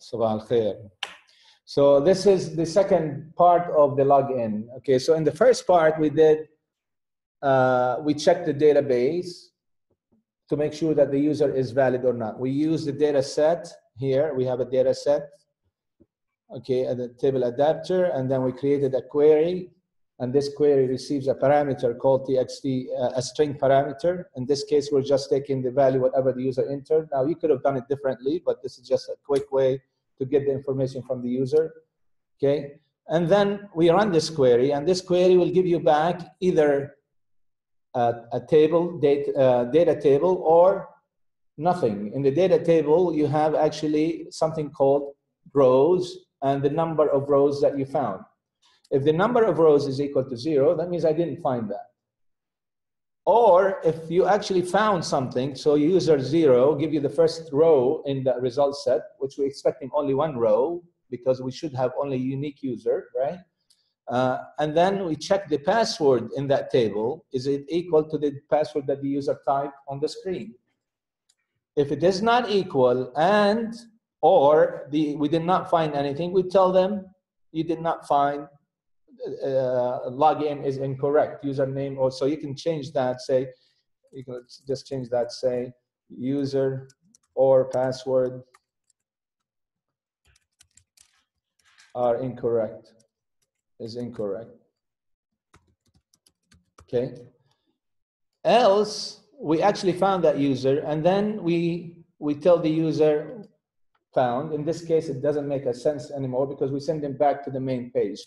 Sabah al-khair. So this is the second part of the login. Okay, so in the first part we did, uh, we checked the database to make sure that the user is valid or not. We use the data set here. We have a data set, okay, at the table adapter, and then we created a query and this query receives a parameter called txt, uh, a string parameter. In this case, we're just taking the value whatever the user entered. Now, you could have done it differently, but this is just a quick way to get the information from the user, okay? And then we run this query, and this query will give you back either a, a table, data, uh, data table, or nothing. In the data table, you have actually something called rows and the number of rows that you found. If the number of rows is equal to zero, that means I didn't find that. Or if you actually found something, so user zero give you the first row in the result set, which we're expecting only one row because we should have only unique user, right? Uh, and then we check the password in that table. Is it equal to the password that the user typed on the screen? If it is not equal and or the, we did not find anything, we tell them you did not find uh, login is incorrect, username, or so you can change that, say, you can just change that, say, user or password are incorrect, is incorrect. Okay. Else, we actually found that user, and then we we tell the user found. In this case, it doesn't make a sense anymore because we send them back to the main page.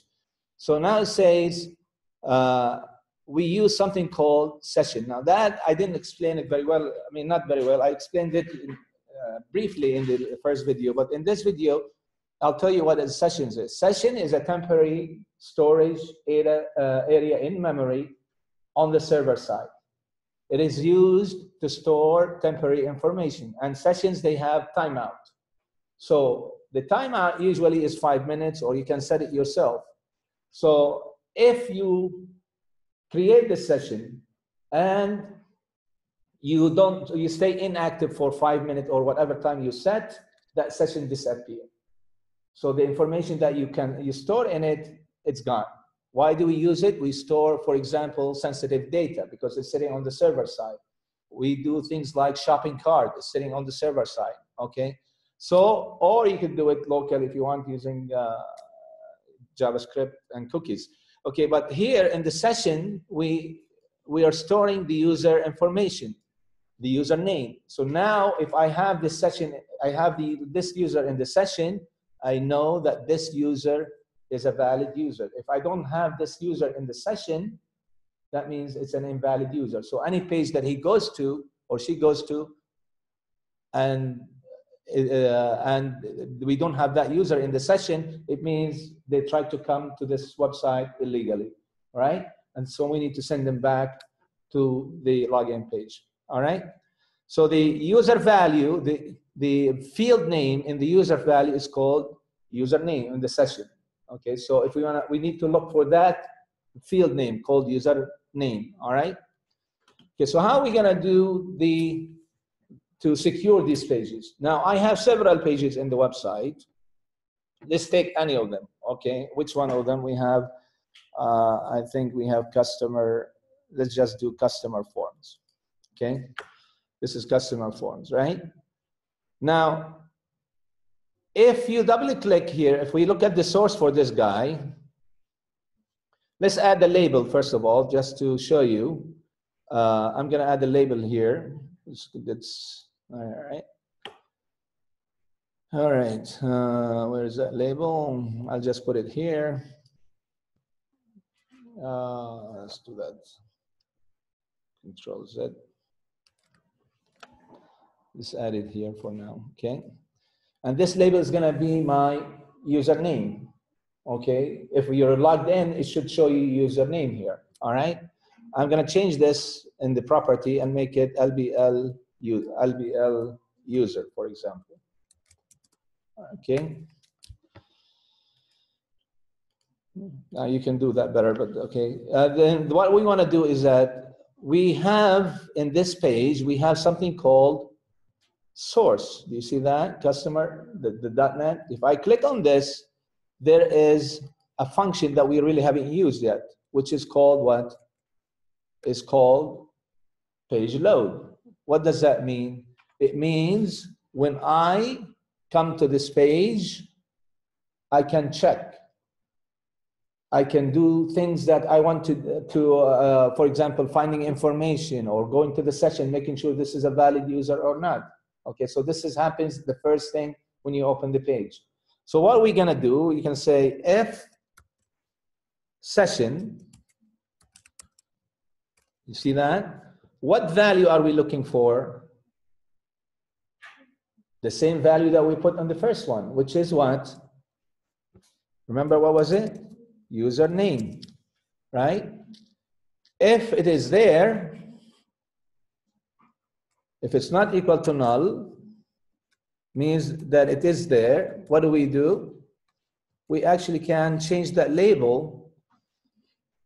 So now it says uh, we use something called session. Now that I didn't explain it very well. I mean, not very well. I explained it in, uh, briefly in the first video, but in this video, I'll tell you what a session is. Session is a temporary storage area, uh, area in memory on the server side. It is used to store temporary information and sessions, they have timeout. So the timeout usually is five minutes or you can set it yourself. So if you create the session and you don't, you stay inactive for five minutes or whatever time you set, that session disappear. So the information that you can, you store in it, it's gone. Why do we use it? We store, for example, sensitive data because it's sitting on the server side. We do things like shopping cart, sitting on the server side, okay? So, or you can do it local if you want using uh, JavaScript and cookies. Okay, but here in the session, we, we are storing the user information, the username. So now if I have this session, I have the, this user in the session, I know that this user is a valid user. If I don't have this user in the session, that means it's an invalid user. So any page that he goes to or she goes to and uh, and we don't have that user in the session, it means they tried to come to this website illegally, right? And so we need to send them back to the login page, all right? So the user value, the, the field name in the user value is called username in the session, okay? So if we wanna, we need to look for that field name called user name, all right? Okay, so how are we gonna do the to secure these pages. Now, I have several pages in the website. Let's take any of them, okay? Which one of them we have? Uh, I think we have customer, let's just do customer forms, okay? This is customer forms, right? Now, if you double click here, if we look at the source for this guy, let's add the label first of all, just to show you. Uh, I'm gonna add the label here. It's all right. All right, uh, where is that label? I'll just put it here. Uh, let's do that. Control Z. Just add it here for now, okay? And this label is gonna be my username, okay? If you're logged in, it should show you username here, all right? I'm gonna change this in the property and make it LBL LBL user, for example. Okay. Now you can do that better, but okay. Uh, then what we want to do is that we have in this page, we have something called source. Do you see that? Customer, the, the .NET. If I click on this, there is a function that we really haven't used yet, which is called what? Is called page load. What does that mean? It means when I come to this page, I can check. I can do things that I want to, to uh, for example, finding information or going to the session, making sure this is a valid user or not. Okay, so this is happens the first thing when you open the page. So what are we gonna do? You can say if session, you see that? What value are we looking for? The same value that we put on the first one, which is what? Remember what was it? Username, right? If it is there, if it's not equal to null, means that it is there. What do we do? We actually can change that label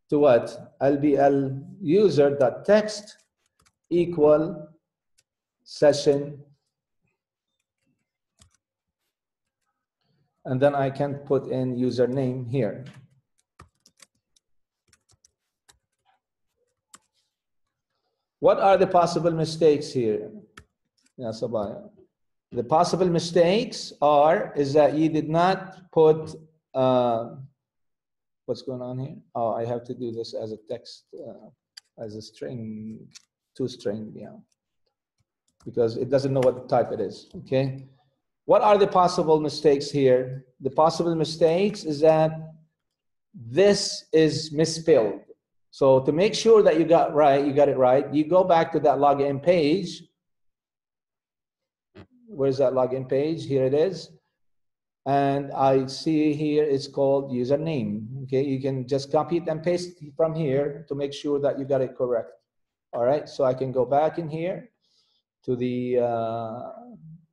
to what? lbl user.text equal session and then I can put in username here. What are the possible mistakes here? Yeah, Sabaya. The possible mistakes are is that you did not put uh, what's going on here. Oh, I have to do this as a text, uh, as a string, ToString, yeah, because it doesn't know what type it is. Okay. What are the possible mistakes here? The possible mistakes is that this is misspelled. So to make sure that you got right, you got it right, you go back to that login page. Where's that login page? Here it is. And I see here it's called username. Okay, you can just copy it and paste from here to make sure that you got it correct. All right, so I can go back in here to the uh,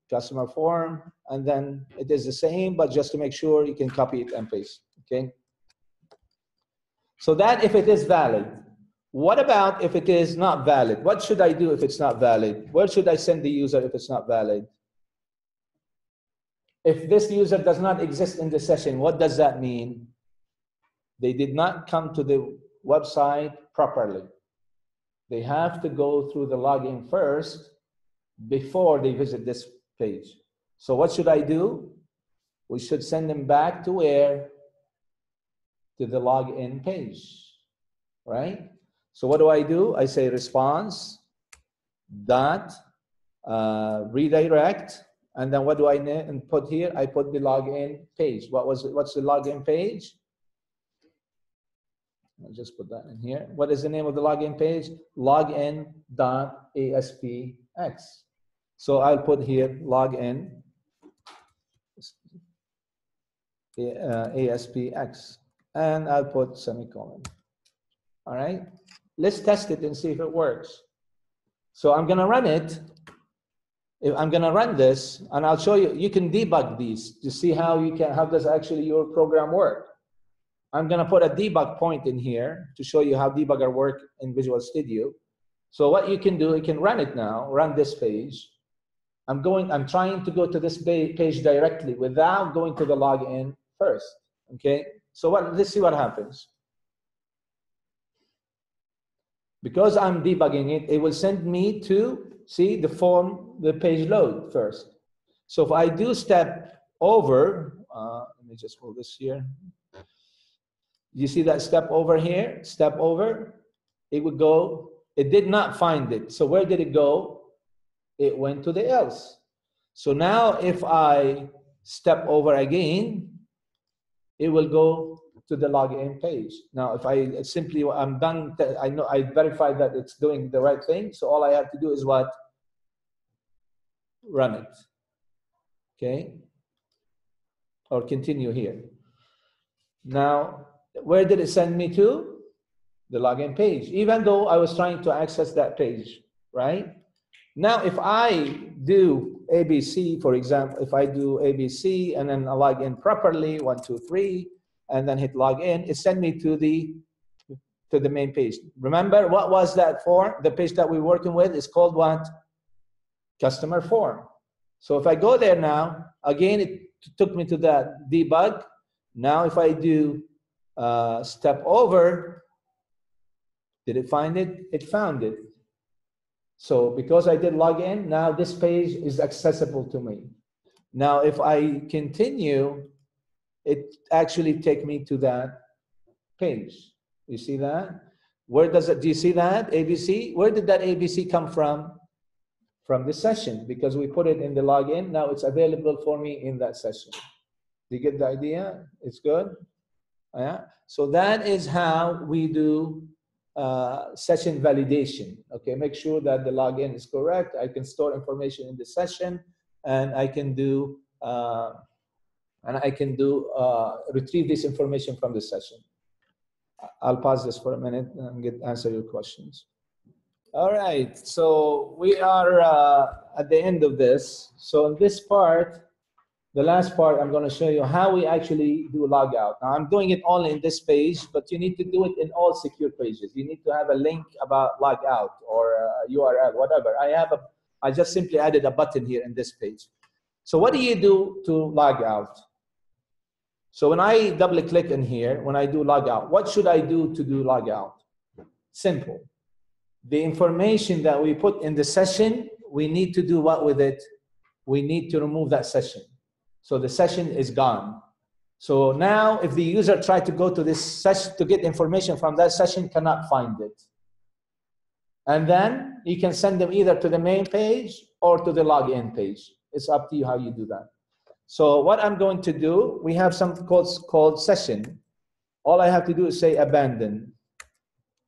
customer form, and then it is the same, but just to make sure you can copy it and paste. Okay. So that if it is valid, what about if it is not valid? What should I do if it's not valid? Where should I send the user if it's not valid? If this user does not exist in the session, what does that mean? They did not come to the website properly. They have to go through the login first before they visit this page. So what should I do? We should send them back to where? to the login page, right? So what do I do? I say response dot uh, redirect, and then what do I put here? I put the login page. What was? What's the login page? I'll just put that in here. What is the name of the login page? Login dot ASPX. So I'll put here login uh, ASPX and I'll put semicolon. All right, let's test it and see if it works. So I'm gonna run it. If I'm gonna run this, and I'll show you. You can debug these to see how you can how does actually your program work. I'm gonna put a debug point in here to show you how debugger work in Visual Studio. So what you can do, you can run it now. Run this page. I'm going. I'm trying to go to this page directly without going to the login first. Okay. So what, let's see what happens. Because I'm debugging it, it will send me to see the form, the page load first. So if I do step over, uh, let me just hold this here. You see that step over here, step over, it would go, it did not find it. So where did it go? It went to the else. So now if I step over again, it will go to the login page. Now, if I simply, I'm done, I know I verified that it's doing the right thing. So all I have to do is what? Run it. Okay. Or continue here. Now, where did it send me to? The login page, even though I was trying to access that page, right? Now, if I do ABC, for example, if I do ABC and then I log in properly, one, two, three, and then hit log in, it sent me to the to the main page. Remember what was that for? The page that we're working with is called what? Customer form. So if I go there now, again, it took me to that debug. Now if I do uh, step over, did it find it? It found it. So because I did log in, now this page is accessible to me. Now, if I continue, it actually take me to that page. You see that? Where does it, do you see that, ABC? Where did that ABC come from? From the session, because we put it in the login. Now it's available for me in that session. Do you get the idea? It's good? Yeah. So that is how we do uh, session validation. Okay, make sure that the login is correct. I can store information in the session, and I can do uh, and I can do uh, retrieve this information from the session. I'll pause this for a minute and get answer your questions. All right, so we are uh, at the end of this. So in this part, the last part, I'm going to show you how we actually do logout. Now I'm doing it only in this page, but you need to do it in all secure pages. You need to have a link about logout or URL, whatever. I have a, I just simply added a button here in this page. So what do you do to log out? So when I double click in here, when I do log out, what should I do to do log out? Simple. The information that we put in the session, we need to do what with it? We need to remove that session. So the session is gone. So now if the user tried to go to this session to get information from that session, cannot find it. And then you can send them either to the main page or to the login page. It's up to you how you do that. So what I'm going to do, we have something called, called session. All I have to do is say abandon.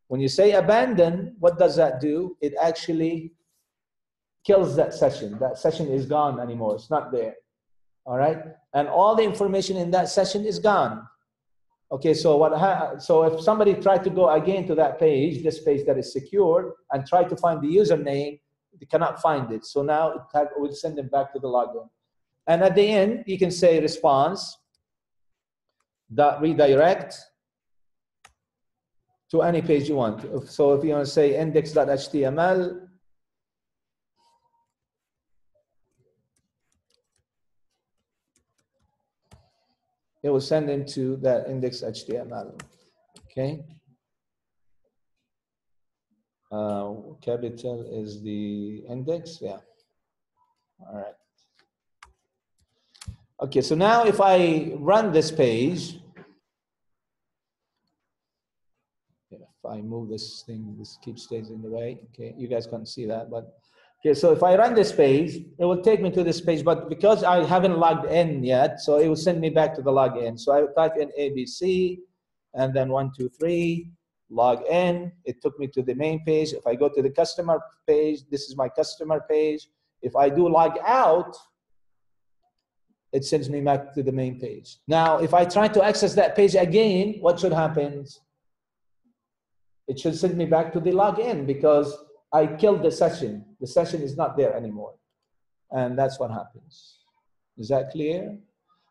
When you say abandon, what does that do? It actually kills that session. That session is gone anymore. It's not there. All right. And all the information in that session is gone. Okay, so what? so if somebody tried to go again to that page, this page that is secure, and try to find the username, they cannot find it. So now it will send them back to the login. And at the end, you can say response dot redirect to any page you want. So if you want to say index.html, it will send into that index HTML. Okay. Uh, capital is the index, yeah. All right. Okay, so now if I run this page, if I move this thing, this keeps stays in the way. Okay, you guys can't see that, but okay. So if I run this page, it will take me to this page, but because I haven't logged in yet, so it will send me back to the login. So I type in ABC, and then one, two, three, log in. It took me to the main page. If I go to the customer page, this is my customer page. If I do log out, it sends me back to the main page. Now, if I try to access that page again, what should happen? It should send me back to the login because I killed the session. The session is not there anymore. And that's what happens. Is that clear?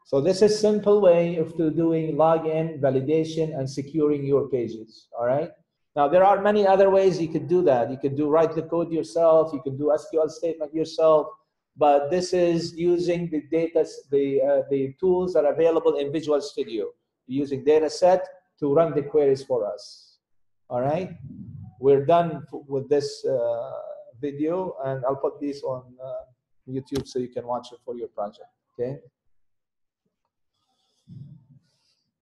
So this is simple way of doing login, validation, and securing your pages, all right? Now, there are many other ways you could do that. You could do write the code yourself. You could do SQL statement yourself but this is using the data, the, uh, the tools that are available in Visual Studio, using data set to run the queries for us. All right, we're done with this uh, video and I'll put this on uh, YouTube so you can watch it for your project, okay?